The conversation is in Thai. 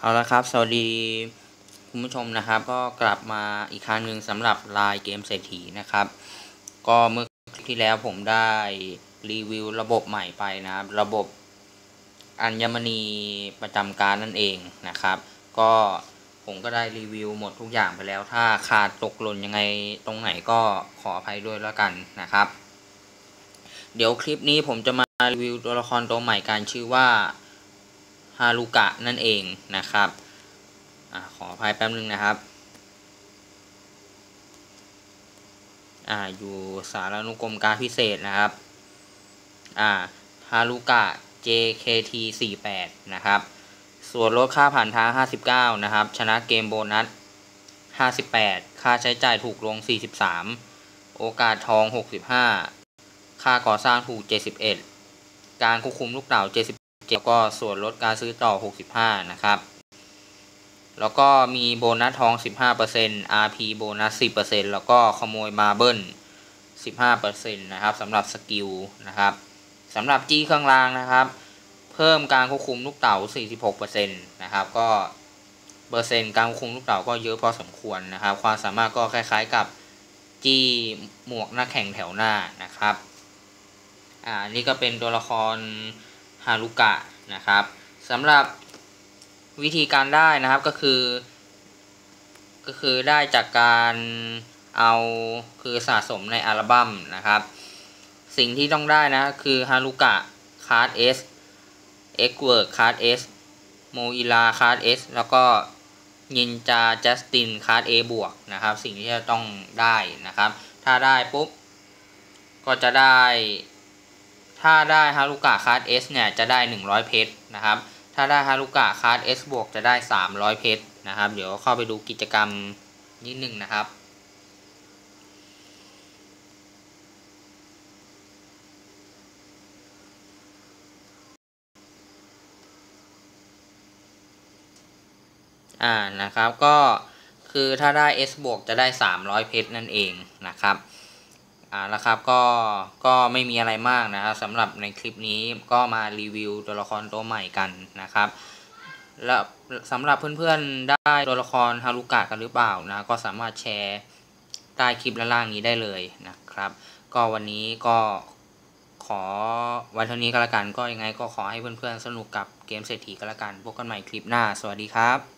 เอาละครับ สวัสดีคุณผู้ชมนะครับ ก็กลับมาอีกครั้งหนึ่งสำหรับลายเกมเศรษฐีนะครับ ก็เมื่อคลิปที่แล้วผมได้รีวิวระบบใหม่ไปนะครับ ระบบอัญมณีประจำการนั่นเองนะครับ ก็ผมก็ได้รีวิวหมดทุกอย่างไปแล้ว ถ้าขาดตกหล่นยังไงตรงไหนก็ขออภัยด้วยแล้วกันนะครับ เดี๋ยวคลิปนี้ผมจะมารีวิวตัวละครตัวใหม่กันชื่อว่า ฮารุกะนั่นเองนะครับอขออภัยแป๊บนึงนะครับออยู่สารนุกรมการพิเศษนะครับฮารุกะ JKT 48นะครับ ส่วนลดค่าผ่านทาง 59 นะครับ ชนะเกมโบนัส 58 ค่าใช้จ่ายถูกลง 43 โอกาสทอง 65 ค่าก่อสร้างถูก 71 การควบคุมลูกเต๋า70 แล้วก็ส่วนลดการซื้อต่อ 65 นะครับ แล้วก็มีโบนัสทอง 15% RP โบนัส 10%แล้วก็ขโมย marble 15%นะครับสำหรับ skill นะครับสำหรับจี้เครื่องรางนะครับ เพิ่มการควบคุมลูกเต๋า 46%นะครับ ก็เปอร์เซ็นต์การควบคุมลูกเต๋าก็เยอะพอสมควรนะครับ ความสามารถก็คล้ายๆกับจี้หมวกนักแข่งแถวหน้านะครับ อ่านี่ก็เป็นตัวละคร ฮารุกะนะครับสำหรับวิธีการได้นะครับก็คือ ก็คือได้จากการเอาคือสะสมในอัลบั้มนะครับ สิ่งที่ต้องได้นะคือฮารุกะ card Sเอ็กเวิร์กคาร์ดเอสโมอิลาคาร์ดเอสแล้วก็ยินจาจัสตินคาร์ดเอบวกนะครับ สิ่งที่จะต้องได้นะครับ ถ้าได้ปุ๊บ ก็จะได้ ถ้าได้ฮารุกะคาร์ดเอสเนี่ยจะได้ 100 เพชรนะครับ ถ้าได้ฮารุกะคาร์ดเอสบวกจะได้ 300 เพชรนะครับ เดี๋ยวเข้าไปดูกิจกรรมนิดนึงนะครับอ่านะครับก็คือถ้าได้ S บวกจะได้ 300 เพชรนั่นเองนะครับ อ่าแล้วครับก็ก็ไม่มีอะไรมากนะครับสำหรับในคลิปนี้ก็มารีวิวตัวละครตัวใหม่กันนะครับแล้วสำหรับเพื่อนๆได้ตัวละครฮารุกะกันหรือเปล่านะก็สามารถแชร์ใต้คลิปล่างนี้ได้เลยนะครับ ก็วันนี้ก็ขอวันเท่านี้ก็แล้วกัน ก็ยังไงก็ขอให้เพื่อนๆสนุกกับเกมเศรษฐีก็แล้วกันพบกันใหม่คลิปหน้า สวัสดีครับ